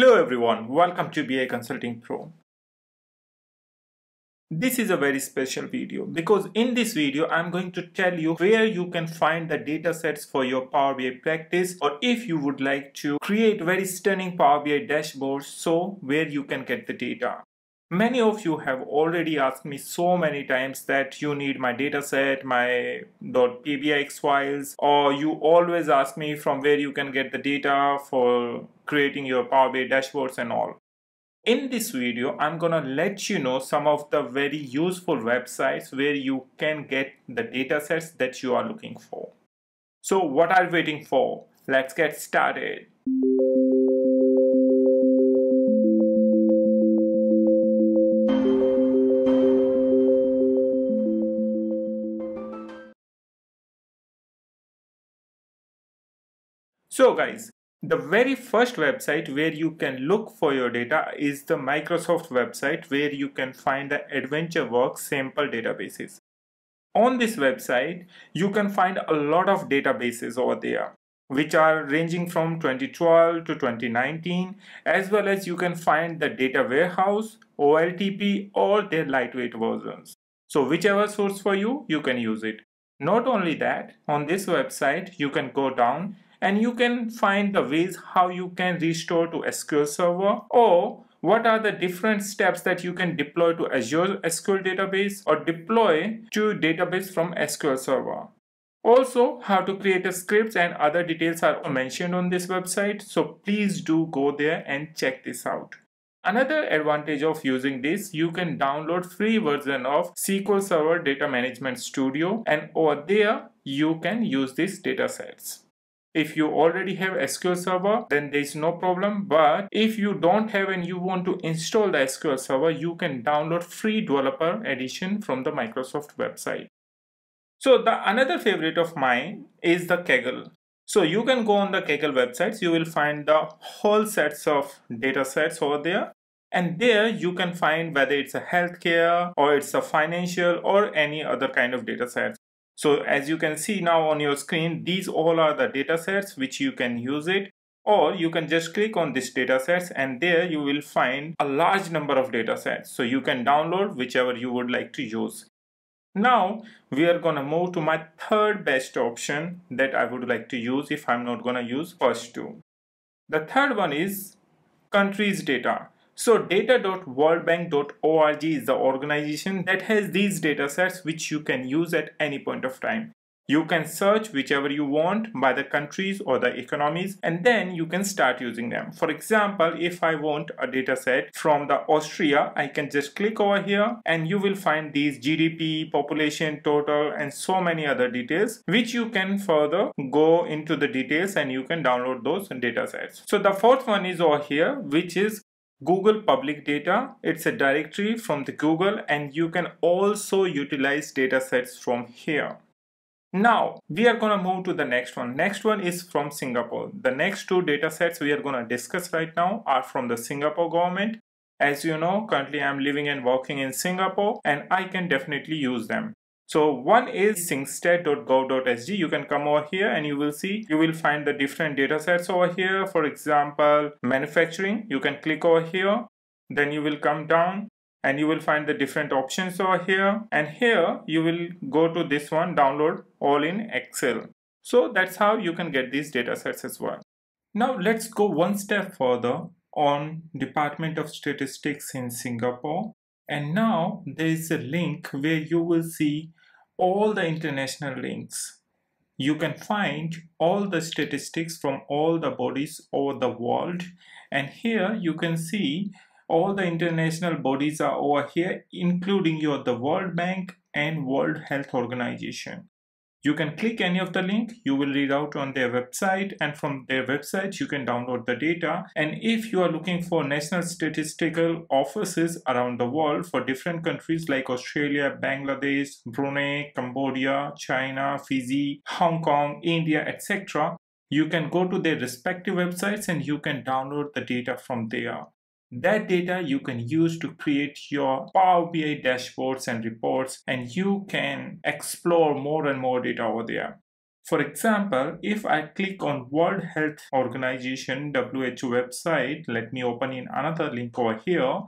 Hello everyone, welcome to BI Consulting Pro. This is a very special video because in this video I'm going to tell you where you can find the data sets for your Power BI practice or if you would like to create very stunning Power BI dashboards so where you can get the data. Many of you have already asked me so many times that you need my dataset, my .pbix files, or you always ask me from where you can get the data for creating your Power BI dashboards and all. In this video, I'm gonna let you know some of the very useful websites where you can get the datasets that you are looking for. So what are you waiting for? Let's get started. So guys, the very first website where you can look for your data is the Microsoft website where you can find the AdventureWorks sample databases. On this website, you can find a lot of databases over there which are ranging from 2012 to 2019 as well as you can find the data warehouse, OLTP or their lightweight versions. So whichever source for you, you can use it. Not only that, on this website, you can go down and you can find the ways how you can restore to SQL Server or what are the different steps that you can deploy to Azure SQL database or deploy to database from SQL Server. Also, how to create a scripts and other details are mentioned on this website. So please do go there and check this out. Another advantage of using this, you can download free version of SQL Server Data Management Studio and over there you can use these datasets. If you already have SQL Server, then there is no problem. But if you don't have and you want to install the SQL Server, you can download free developer edition from the Microsoft website. So the another favorite of mine is the Kaggle. So you can go on the Kaggle websites, you will find the whole sets of data sets over there. And there you can find whether it's a healthcare or it's a financial or any other kind of data sets. So as you can see now on your screen, these all are the data sets which you can use it or you can just click on this data sets and there you will find a large number of data sets. So you can download whichever you would like to use. Now we are gonna move to my third best option that I would like to use if I'm not gonna use first two. The third one is countries data. So data.worldbank.org is the organization that has these data sets which you can use at any point of time. You can search whichever you want by the countries or the economies and then you can start using them. For example, if I want a data set from the Austria, I can just click over here and you will find these GDP, population, total and so many other details which you can further go into the details and you can download those data sets. So the fourth one is over here which is Google Public Data. It's a directory from the Google and you can also utilize data sets from here. Now we are going to move to the next one. Next one is from Singapore. The next two data sets we are going to discuss right now are from the Singapore government. As you know, currently I'm living and working in Singapore and I can definitely use them. So one is singstat.gov.sg. You can come over here and you will see, you will find the different data sets over here. For example, manufacturing, you can click over here. Then you will come down and you will find the different options over here. And here you will go to this one, download all in Excel. So that's how you can get these data sets as well. Now let's go one step further on Department of Statistics in Singapore. And now there is a link where you will see all the international links. You can find all the statistics from all the bodies over the world and here you can see all the international bodies are over here including your the World Bank and World Health Organization. You can click any of the link, you will read out on their website and from their website you can download the data. And if you are looking for national statistical offices around the world for different countries like Australia, Bangladesh, Brunei, Cambodia, China, Fiji, Hong Kong, India, etc., you can go to their respective websites and you can download the data from there. That data you can use to create your Power BI dashboards and reports and you can explore more and more data over there. For example, if I click on World Health Organization WHO website, let me open in another link over here.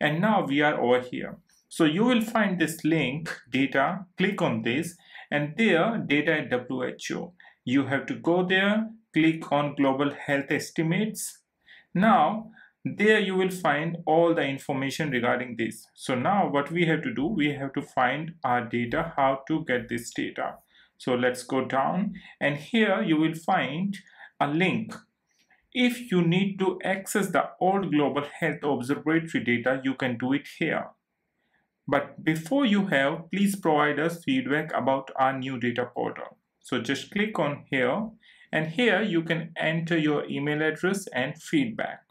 And now we are over here. So you will find this link data, click on this and there data at WHO. You have to go there, click on global health estimates. Now there you will find all the information regarding this. So now what we have to do, we have to find our data, how to get this data. So let's go down and here you will find a link. If you need to access the old Global Health Observatory data, you can do it here. But before you have, please provide us feedback about our new data portal. So just click on here and here you can enter your email address and feedback.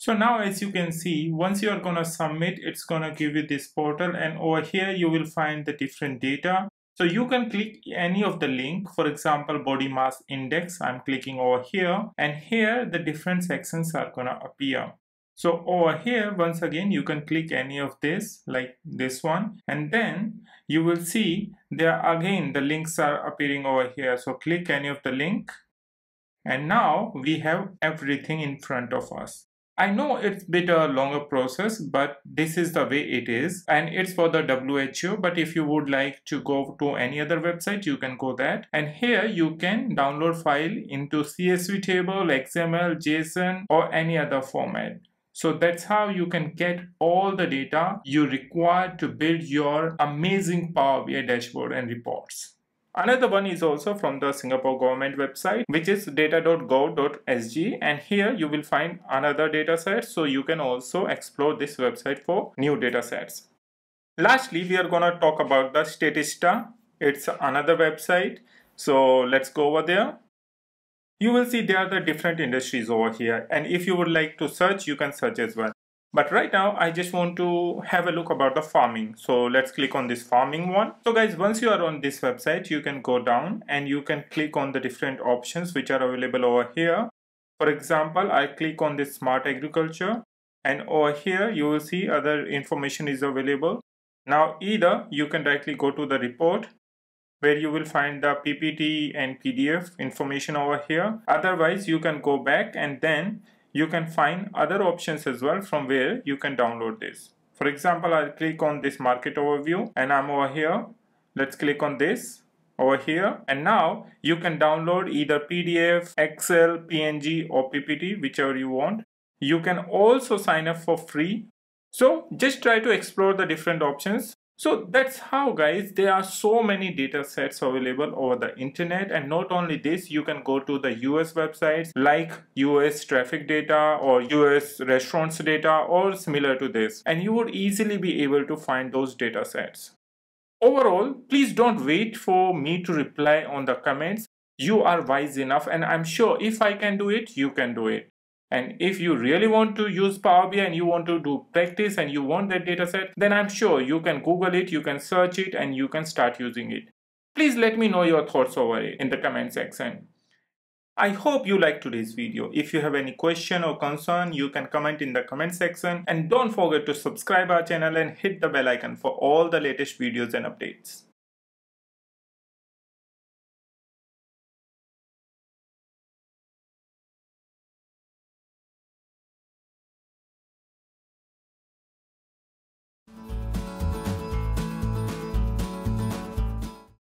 So now as you can see, once you are going to submit, it's going to give you this portal and over here you will find the different data. So you can click any of the link, for example, body mass index, I'm clicking over here and here the different sections are gonna appear. So over here, once again, you can click any of this like this one and then you will see there again the links are appearing over here. So click any of the link and now we have everything in front of us. I know it's a bit a longer process, but this is the way it is and it's for the WHO. But if you would like to go to any other website, you can go that. And here you can download file into CSV table, XML, JSON or any other format. So that's how you can get all the data you require to build your amazing Power BI dashboard and reports. Another one is also from the Singapore government website, which is data.gov.sg. And here you will find another data set. So you can also explore this website for new data sets. Lastly, we are going to talk about the Statista. It's another website. So let's go over there. You will see there are the different industries over here. And if you would like to search, you can search as well. But right now, I just want to have a look about the farming. So let's click on this farming one. So guys, once you are on this website, you can go down and you can click on the different options which are available over here. For example, I click on this smart agriculture and over here you will see other information is available. Now either you can directly go to the report where you will find the PPT and PDF information over here. Otherwise, you can go back and then you can find other options as well from where you can download this. For example, I'll click on this market overview and I'm over here. Let's click on this over here and now you can download either PDF, Excel, PNG or PPT whichever you want. You can also sign up for free. So just try to explore the different options so that's how guys, there are so many data sets available over the internet and not only this, you can go to the US websites like US traffic data or US restaurants data or similar to this and you would easily be able to find those data sets. Overall, please don't wait for me to reply on the comments. You are wise enough and I'm sure if I can do it, you can do it. And if you really want to use Power BI and you want to do practice and you want that data set, then I'm sure you can Google it, you can search it, and you can start using it. Please let me know your thoughts over it in the comment section. I hope you liked today's video. If you have any question or concern, you can comment in the comment section and don't forget to subscribe our channel and hit the bell icon for all the latest videos and updates.